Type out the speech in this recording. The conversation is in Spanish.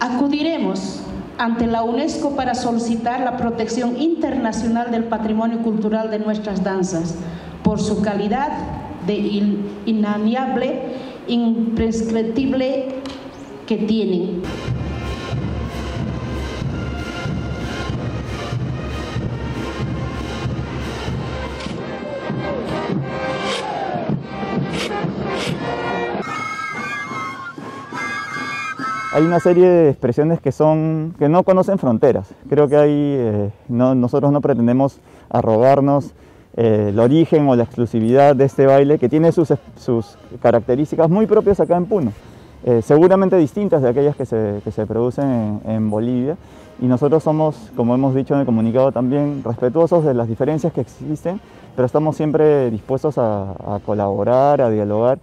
Acudiremos ante la UNESCO para solicitar la protección internacional del patrimonio cultural de nuestras danzas por su calidad de inalienable imprescriptible que tienen. hay una serie de expresiones que, son, que no conocen fronteras. Creo que hay, eh, nosotros no pretendemos arrogarnos el origen o la exclusividad de este baile que tiene sus, sus características muy propias acá en Puno, eh, seguramente distintas de aquellas que se, que se producen en, Bolivia. Y nosotros somos, como hemos dicho en el comunicado también, respetuosos de las diferencias que existen, pero estamos siempre dispuestos a colaborar, a dialogar.